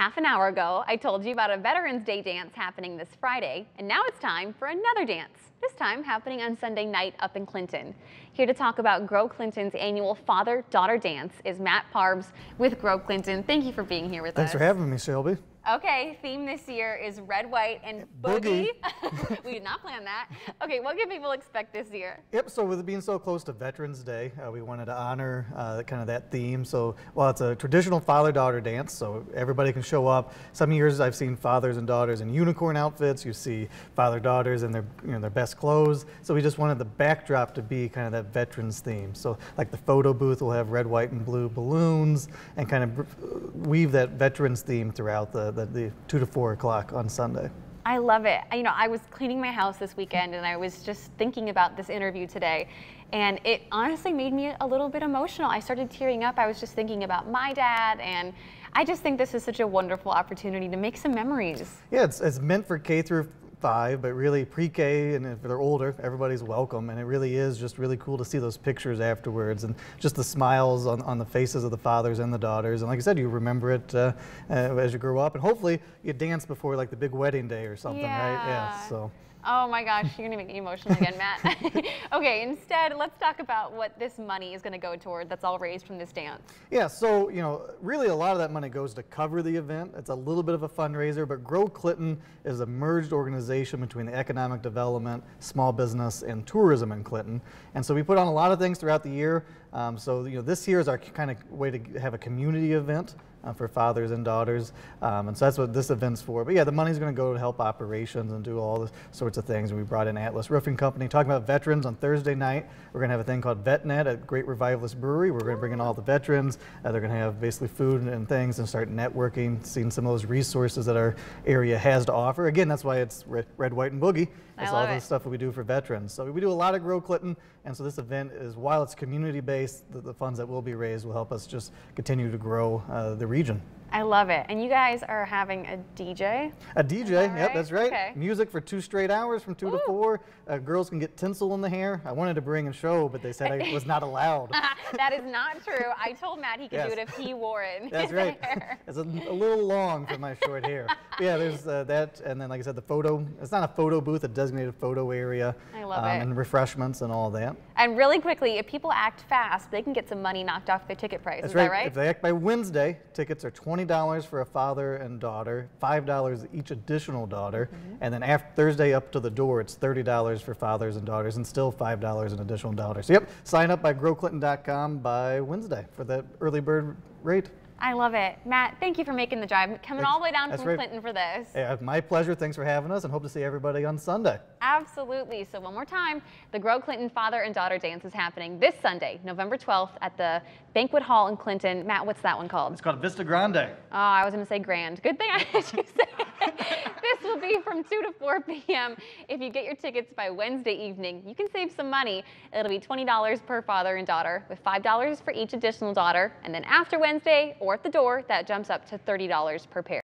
half an hour ago, I told you about a Veterans Day dance happening this Friday, and now it's time for another dance, this time happening on Sunday night up in Clinton. Here to talk about Grow Clinton's annual father-daughter dance is Matt Parbs with Grow Clinton. Thank you for being here with Thanks us. Thanks for having me, Shelby. Okay, theme this year is red, white, and boogie. Boogie. we did not plan that. Okay, what can people expect this year? Yep, so with it being so close to Veterans Day, uh, we wanted to honor uh, kind of that theme. So, well, it's a traditional father-daughter dance, so everybody can show up. Some years I've seen fathers and daughters in unicorn outfits. You see father-daughters in their, you know, their best clothes. So we just wanted the backdrop to be kind of that veterans theme. So like the photo booth will have red, white, and blue balloons and kind of weave that veterans theme throughout the, the, the two to four o'clock on Sunday. I love it. You know, I was cleaning my house this weekend and I was just thinking about this interview today. And it honestly made me a little bit emotional. I started tearing up. I was just thinking about my dad and I just think this is such a wonderful opportunity to make some memories. Yeah, it's, it's meant for K through five, but really pre-K and if they're older, everybody's welcome. And it really is just really cool to see those pictures afterwards and just the smiles on, on the faces of the fathers and the daughters. And like I said, you remember it uh, uh, as you grow up. And hopefully you dance before like the big wedding day or something, yeah. right? Yeah. So. Oh my gosh, you're gonna make me emotional again, Matt. okay, instead, let's talk about what this money is gonna go toward that's all raised from this dance. Yeah, so, you know, really a lot of that money goes to cover the event. It's a little bit of a fundraiser, but Grow Clinton is a merged organization between the economic development, small business, and tourism in Clinton. And so we put on a lot of things throughout the year. Um, so, you know, this year is our kind of way to have a community event uh, for fathers and daughters. Um, and so that's what this event's for. But yeah, the money's going to go to help operations and do all the sorts of things. And we brought in Atlas Roofing Company talking about veterans on Thursday night. We're going to have a thing called VetNet at Great Revivalist Brewery. We're going to bring in all the veterans. Uh, they're going to have basically food and things and start networking, seeing some of those resources that our area has to offer. Again, that's why it's red, red white, and boogie. It's all the stuff that we do for veterans. So we do a lot of Grow Clinton. And so this event is, while it's community based, the, the funds that will be raised will help us just continue to grow uh, the region. I love it. And you guys are having a DJ? A DJ, that yep, that's right. Okay. Music for two straight hours from two Ooh. to four. Uh, girls can get tinsel in the hair. I wanted to bring a show, but they said I was not allowed. that is not true. I told Matt he could Yes. do it if he wore it. That's right. It's a, a little long for my short hair. But yeah, there's uh, that, and then like I said, the photo. It's not a photo booth, a designated photo area. I love um, it. And refreshments and all that. And really quickly, if people act fast, they can get some money knocked off their ticket price. That's is right. that right? If they act by Wednesday, tickets are twenty dollars for a father and daughter, five dollars each additional daughter, Mm-hmm. and then after Thursday up to the door, it's thirty dollars for fathers and daughters, and still five dollars an additional daughter. So yep, sign up by growclinton.com by Wednesday for that early bird rate. I love it. Matt, thank you for making the drive, coming Thanks. all the way down That's from right. Clinton for this. Yeah, my pleasure. Thanks for having us, and hope to see everybody on Sunday. Absolutely. So one more time, the Grow Clinton Father and Daughter Dance is happening this Sunday, November 12th at the Banquet Hall in Clinton. Matt, what's that one called? It's called Vista Grande. Oh, I was going to say grand. Good thing I had you say it. Will be from 2 to 4 p.m. If you get your tickets by Wednesday evening, you can save some money. It'll be $20 per father and daughter with $5 for each additional daughter. And then after Wednesday or at the door, that jumps up to $30 per pair.